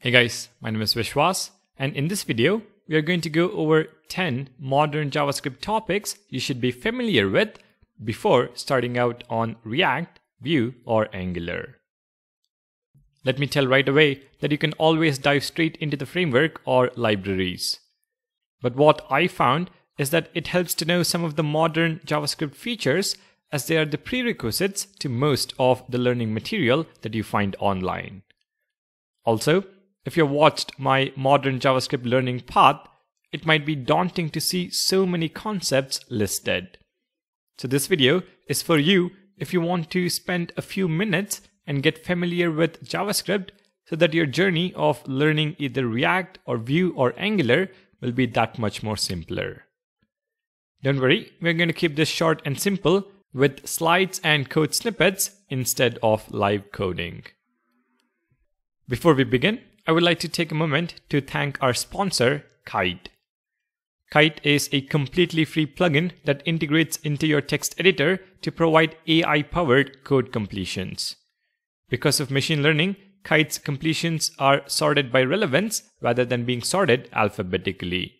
Hey guys, my name is Vishwas, and in this video, we are going to go over 10 modern JavaScript topics you should be familiar with before starting out on React, Vue, or Angular. Let me tell right away that you can always dive straight into the framework or libraries. But what I found is that it helps to know some of the modern JavaScript features as they are the prerequisites to most of the learning material that you find online. Also, if you've watched my modern JavaScript learning path, it might be daunting to see so many concepts listed. So this video is for you if you want to spend a few minutes and get familiar with JavaScript so that your journey of learning either React or Vue or Angular will be that much more simpler. Don't worry, we're going to keep this short and simple with slides and code snippets instead of live coding. Before we begin, I would like to take a moment to thank our sponsor, Kite. Kite is a completely free plugin that integrates into your text editor to provide AI powered code completions. Because of machine learning, Kite's completions are sorted by relevance rather than being sorted alphabetically.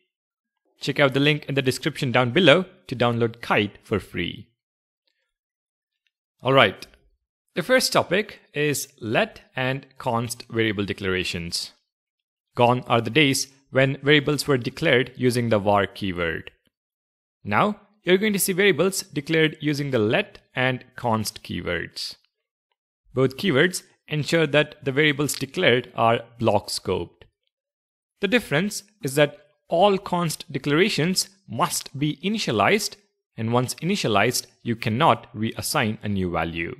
Check out the link in the description down below to download Kite for free. Alright, the first topic is let and const variable declarations. Gone are the days when variables were declared using the var keyword. Now, you're going to see variables declared using the let and const keywords. Both keywords ensure that the variables declared are block scoped. The difference is that all const declarations must be initialized, and once initialized, you cannot reassign a new value.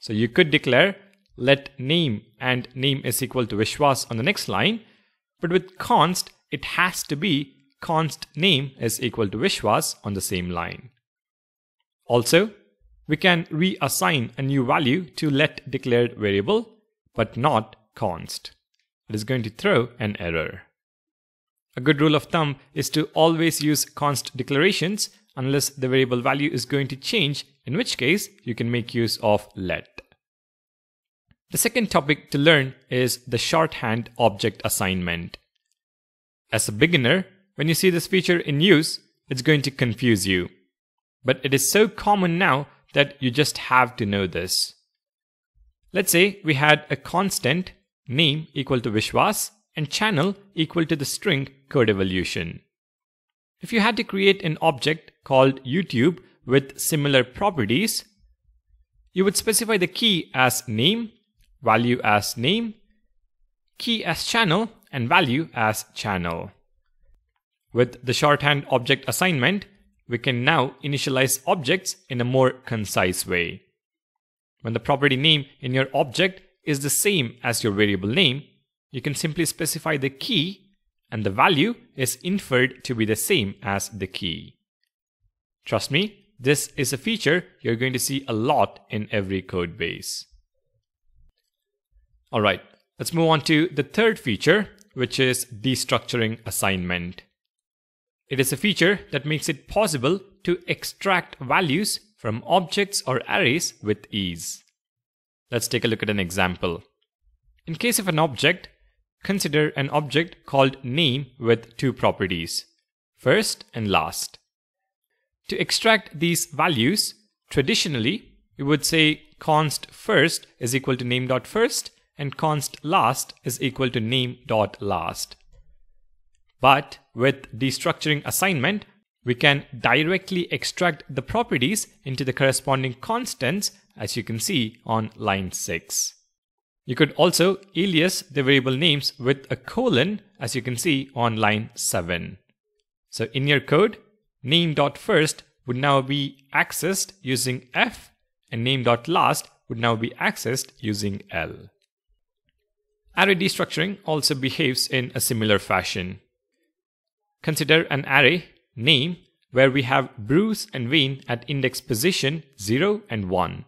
So you could declare let name and name is equal to Vishwas on the next line, but with const, it has to be const name is equal to Vishwas on the same line. Also, we can reassign a new value to let declared variable, but not const. It is going to throw an error. A good rule of thumb is to always use const declarations unless the variable value is going to change, in which case you can make use of let. The second topic to learn is the shorthand object assignment. As a beginner, when you see this feature in use, it's going to confuse you. But it is so common now that you just have to know this. Let's say we had a constant name equal to Vishwas and channel equal to the string Codevolution. If you had to create an object called YouTube with similar properties, you would specify the key as name, value as name, key as channel, and value as channel. With the shorthand object assignment, we can now initialize objects in a more concise way. When the property name in your object is the same as your variable name, you can simply specify the key and the value is inferred to be the same as the key. Trust me, this is a feature you're going to see a lot in every code base. Alright, let's move on to the third feature, which is destructuring assignment. It is a feature that makes it possible to extract values from objects or arrays with ease. Let's take a look at an example. In case of an object, Consider an object called name with two properties, first and last. To extract these values, traditionally, we would say const first is equal to name.first and const last is equal to name.last. But with destructuring assignment, we can directly extract the properties into the corresponding constants as you can see on line 6. You could also alias the variable names with a colon as you can see on line 7. So in your code, name.first would now be accessed using f and name.last would now be accessed using L. Array destructuring also behaves in a similar fashion. Consider an array name where we have Bruce and Wayne at index position 0 and 1.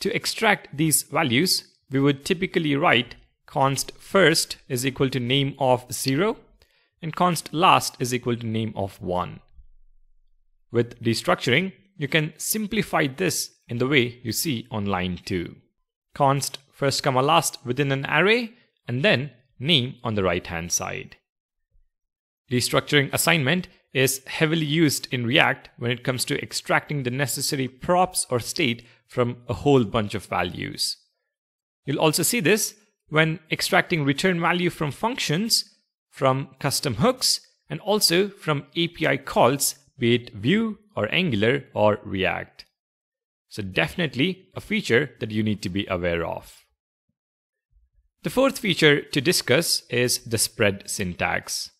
To extract these values, we would typically write const first is equal to name of 0 and const last is equal to name of 1. With destructuring, you can simplify this in the way you see on line 2. Const first comma last within an array and then name on the right hand side. Destructuring assignment is heavily used in React when it comes to extracting the necessary props or state from a whole bunch of values. You'll also see this when extracting return value from functions, from custom hooks, and also from API calls, be it Vue or Angular or React. So definitely a feature that you need to be aware of. The fourth feature to discuss is the spread syntax.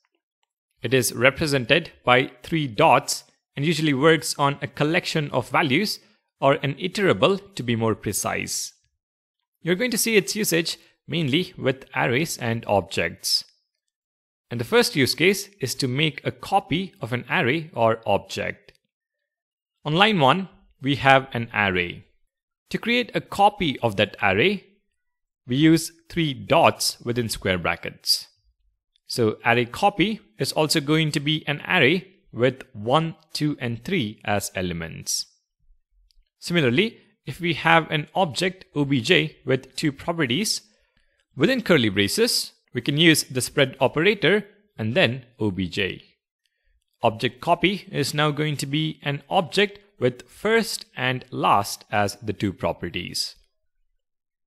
It is represented by three dots and usually works on a collection of values or an iterable to be more precise. You're going to see its usage mainly with arrays and objects. And the first use case is to make a copy of an array or object. On line 1, we have an array. To create a copy of that array, we use three dots within square brackets. So array copy is also going to be an array with 1, 2 and 3 as elements. Similarly, if we have an object obj with two properties, within curly braces, we can use the spread operator and then obj. Object copy is now going to be an object with first and last as the two properties.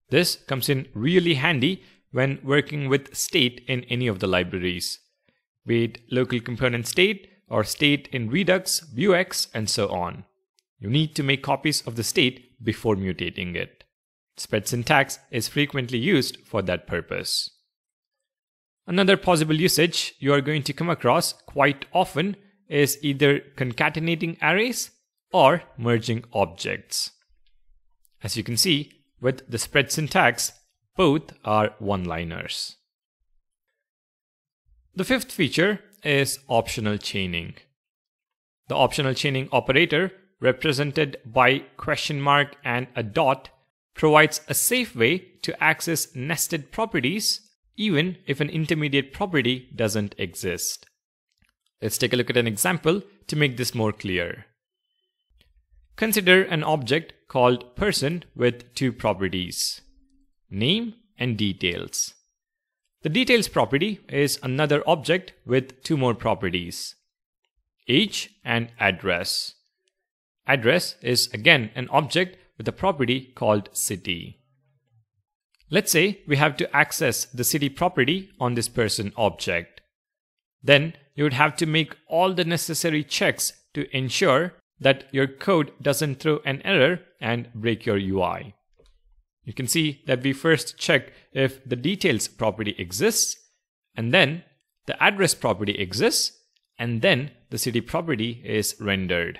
This comes in really handy when working with state in any of the libraries, be it local component state or state in Redux, Vuex, and so on. You need to make copies of the state before mutating it. Spread syntax is frequently used for that purpose. Another possible usage you are going to come across quite often is either concatenating arrays or merging objects. As you can see, with the spread syntax, both are one-liners. The fifth feature is optional chaining. The optional chaining operator, represented by question mark and a dot, provides a safe way to access nested properties even if an intermediate property doesn't exist. Let's take a look at an example to make this more clear. Consider an object called person with two properties, name and details. The details property is another object with two more properties, age and address. Address is again an object with a property called city. Let's say we have to access the city property on this person object. Then you would have to make all the necessary checks to ensure that your code doesn't throw an error and break your UI. You can see that we first check if the details property exists, and then the address property exists, and then the city property is rendered.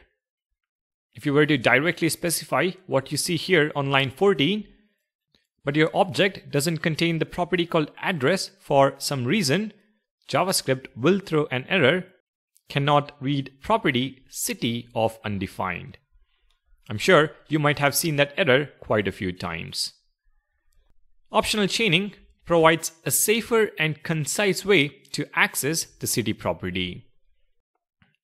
If you were to directly specify what you see here on line 14, but your object doesn't contain the property called address for some reason, JavaScript will throw an error cannot read property city of undefined. I'm sure you might have seen that error quite a few times. Optional chaining provides a safer and concise way to access the city property.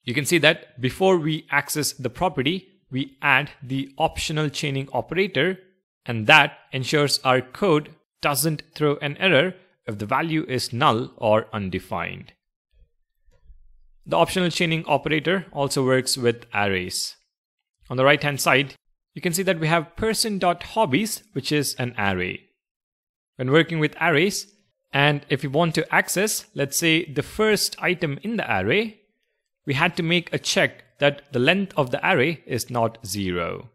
You can see that before we access the property, we add the optional chaining operator, and that ensures our code doesn't throw an error if the value is null or undefined. The optional chaining operator also works with arrays. On the right hand side, you can see that we have person.hobbies, which is an array. When working with arrays, and if we want to access, let's say, the first item in the array, we had to make a check that the length of the array is not zero.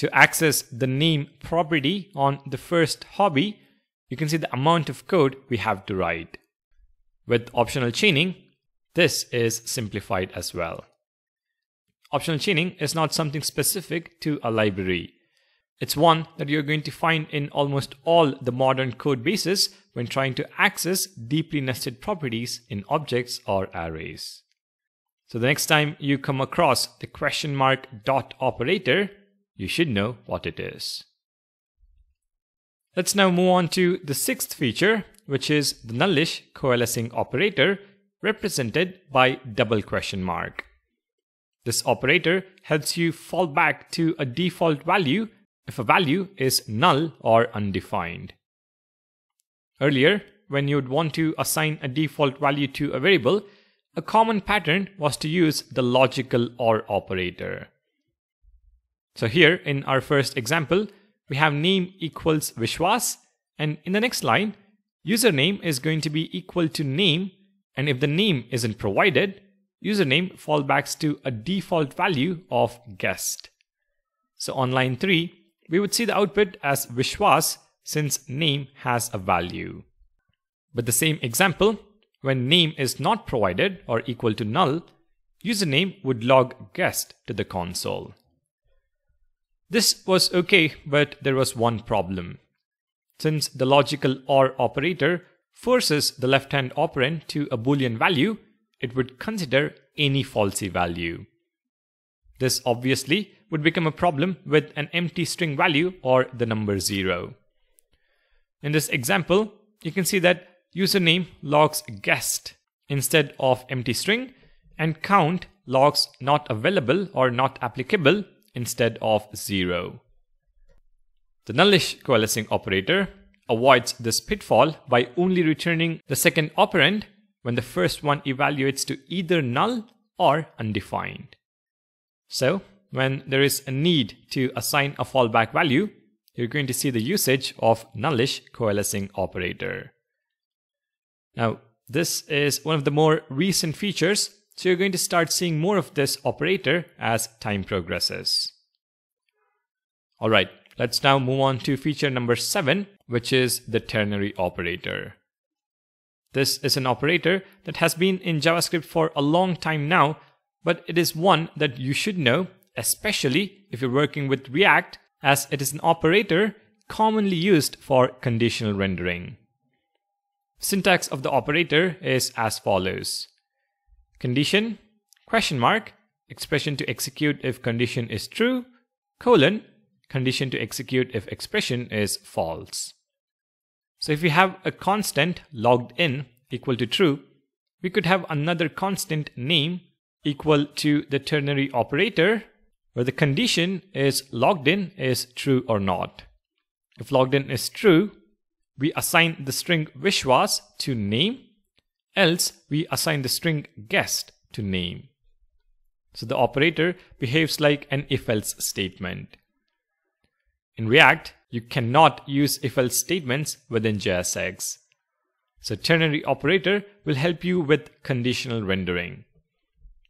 To access the name property on the first hobby, you can see the amount of code we have to write. With optional chaining, this is simplified as well. Optional chaining is not something specific to a library. It's one that you're going to find in almost all the modern code bases when trying to access deeply nested properties in objects or arrays. So the next time you come across the question mark dot operator, you should know what it is. Let's now move on to the sixth feature, which is the nullish coalescing operator, represented by double question mark. This operator helps you fall back to a default value if a value is null or undefined. Earlier, when you would want to assign a default value to a variable, a common pattern was to use the logical OR operator. So here in our first example, we have name equals Vishwas and in the next line, username is going to be equal to name and if the name isn't provided, username fallbacks to a default value of guest. So on line 3, we would see the output as Vishwas since name has a value. But the same example, when name is not provided or equal to null, username would log guest to the console. This was okay, but there was one problem. Since the logical OR operator forces the left-hand operand to a boolean value, it would consider any falsy value. This obviously would become a problem with an empty string value or the number 0. In this example, you can see that username logs guest instead of empty string and count logs not available or not applicable instead of 0. The nullish coalescing operator avoids this pitfall by only returning the second operand when the first one evaluates to either null or undefined. So, when there is a need to assign a fallback value, you're going to see the usage of nullish coalescing operator. Now, this is one of the more recent features, so you're going to start seeing more of this operator as time progresses. Alright, let's now move on to feature number 7, which is the ternary operator. This is an operator that has been in JavaScript for a long time now, but it is one that you should know, especially if you're working with React, as it is an operator commonly used for conditional rendering. Syntax of the operator is as follows. Condition, question mark, expression to execute if condition is true, colon, condition to execute if expression is false. So if we have a constant logged in equal to true, we could have another constant name equal to the ternary operator where the condition is logged in is true or not. If logged in is true, we assign the string Vishwas to name, else we assign the string guest to name. So the operator behaves like an if-else statement. In React, you cannot use if-else statements within JSX. So ternary operator will help you with conditional rendering.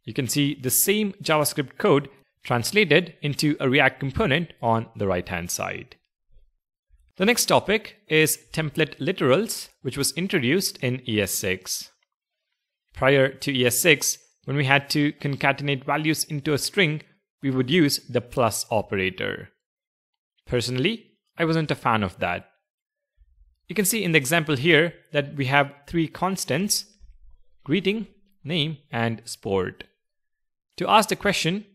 You can see the same JavaScript code translated into a React component on the right hand side. The next topic is template literals, which was introduced in ES6. Prior to ES6, when we had to concatenate values into a string, we would use the plus operator. Personally, I wasn't a fan of that. You can see in the example here that we have three constants, greeting, name, and sport. To ask the question,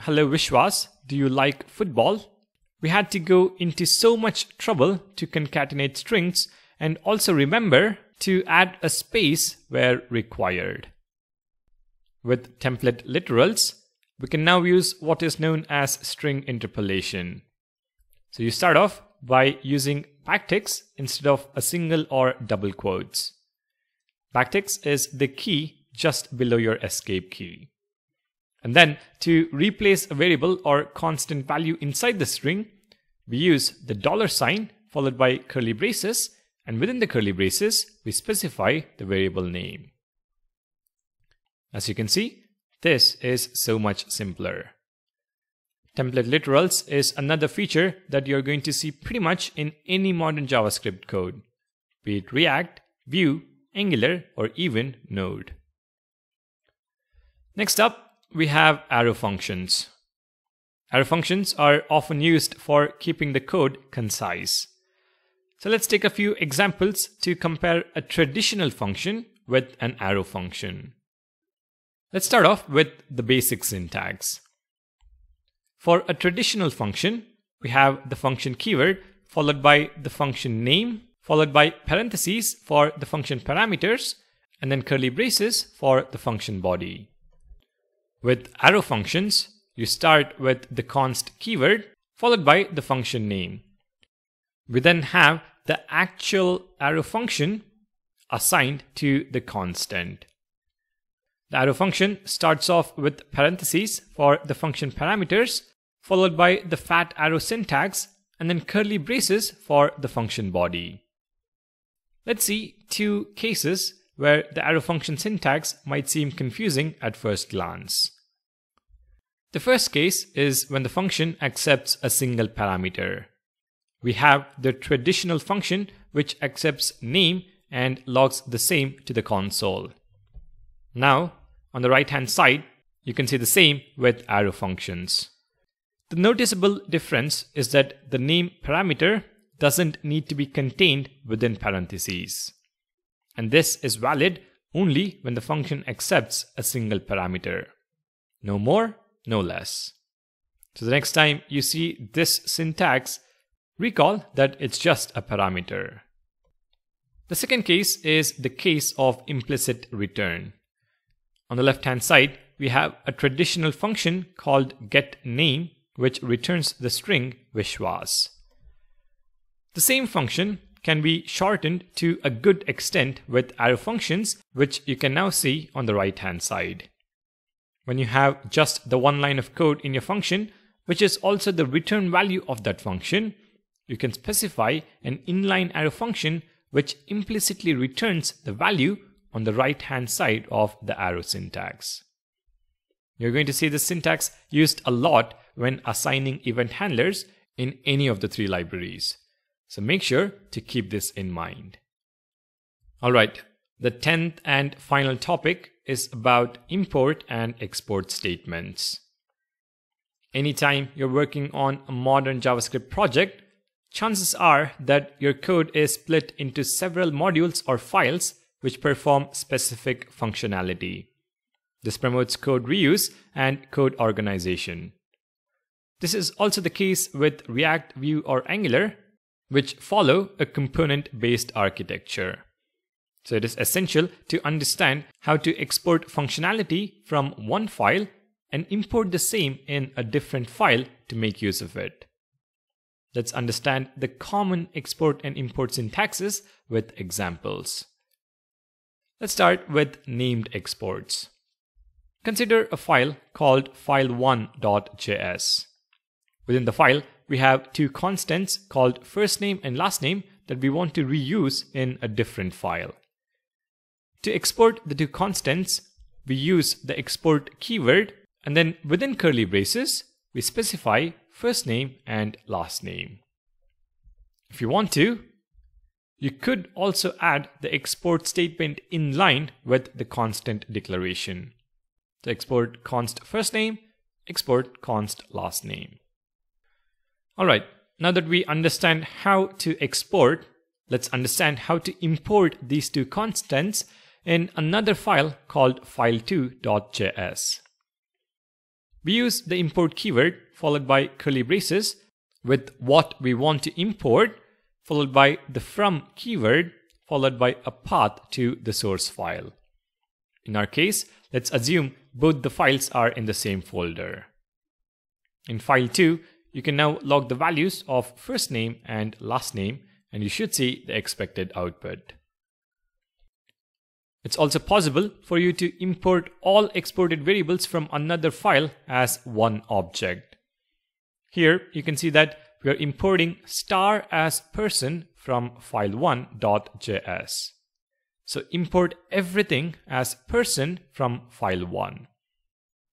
hello Vishwas, do you like football? We had to go into so much trouble to concatenate strings and also remember to add a space where required. With template literals, we can now use what is known as string interpolation. So you start off by using backticks instead of a single or double quotes. Backticks is the key just below your escape key. And then to replace a variable or constant value inside the string, we use the dollar sign followed by curly braces and within the curly braces, we specify the variable name. As you can see, this is so much simpler. Template literals is another feature that you're going to see pretty much in any modern JavaScript code, be it React, Vue, Angular, or even Node. Next up, we have arrow functions. Arrow functions are often used for keeping the code concise. So let's take a few examples to compare a traditional function with an arrow function. Let's start off with the basic syntax. For a traditional function, we have the function keyword followed by the function name, followed by parentheses for the function parameters, and then curly braces for the function body. With arrow functions, you start with the const keyword followed by the function name. We then have the actual arrow function assigned to the constant. The arrow function starts off with parentheses for the function parameters, followed by the fat arrow syntax, and then curly braces for the function body. Let's see two cases where the arrow function syntax might seem confusing at first glance. The first case is when the function accepts a single parameter. We have the traditional function which accepts name and logs the same to the console. Now, on the right hand side, you can see the same with arrow functions. The noticeable difference is that the name parameter doesn't need to be contained within parentheses. And this is valid only when the function accepts a single parameter. No more, no less. So the next time you see this syntax, recall that it's just a parameter. The second case is the case of implicit return. On the left hand side, we have a traditional function called getName, which returns the string Vishwas. The same function can be shortened to a good extent with arrow functions, which you can now see on the right hand side. When you have just the one line of code in your function, which is also the return value of that function, you can specify an inline arrow function which implicitly returns the value on the right hand side of the arrow syntax. You're going to see this syntax used a lot when assigning event handlers in any of the three libraries. So make sure to keep this in mind. All right, the 10th and final topic is about import and export statements. Anytime you're working on a modern JavaScript project, chances are that your code is split into several modules or files which perform specific functionality. This promotes code reuse and code organization. This is also the case with React, Vue, or Angular, which follow a component based architecture. So it is essential to understand how to export functionality from one file and import the same in a different file to make use of it. Let's understand the common export and import syntaxes with examples. Let's start with named exports. Consider a file called file1.js. Within the file, we have two constants called first name and last name that we want to reuse in a different file. To export the two constants, we use the export keyword and then within curly braces, we specify first name and last name. If you want to, you could also add the export statement in line with the constant declaration. To export const first name, export const last name. Alright, now that we understand how to export, let's understand how to import these two constants in another file called file2.js. We use the import keyword followed by curly braces with what we want to import followed by the from keyword followed by a path to the source file. In our case, let's assume both the files are in the same folder. In file 2, you can now log the values of first name and last name and you should see the expected output. It's also possible for you to import all exported variables from another file as one object. Here you can see that we are importing star as person from file1.js. So import everything as person from file1.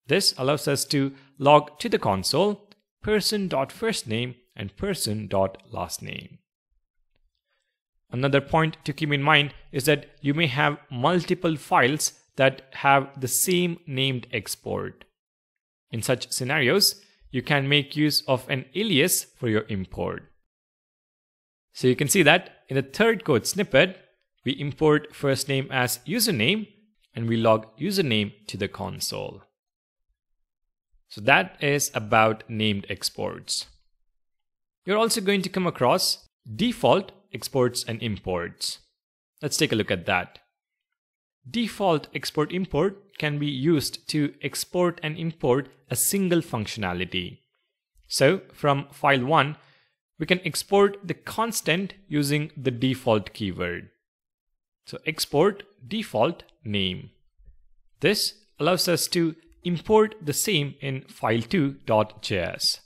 This allows us to log to the console person.firstname and person.lastname. Another point to keep in mind is that you may have multiple files that have the same named export. In such scenarios, you can make use of an alias for your import. So you can see that in the third code snippet, we import first name as username and we log username to the console. So that is about named exports. You're also going to come across default exports and imports. Let's take a look at that. Default export import can be used to export and import a single functionality. So from file 1, we can export the constant using the default keyword. So export default name. This allows us to import the same in file2.js.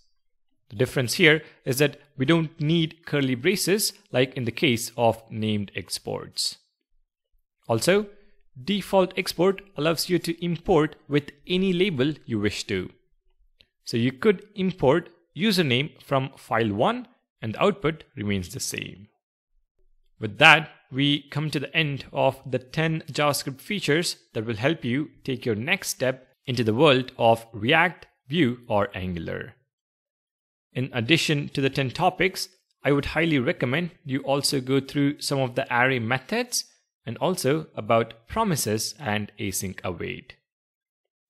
The difference here is that we don't need curly braces like in the case of named exports. Also, default export allows you to import with any label you wish to. So you could import username from file1 and the output remains the same. With that, we come to the end of the 10 JavaScript features that will help you take your next step into the world of React, Vue, or Angular. In addition to the 10 topics, I would highly recommend you also go through some of the array methods and also about promises and async await.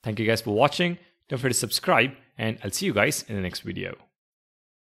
Thank you guys for watching. Don't forget to subscribe and I'll see you guys in the next video.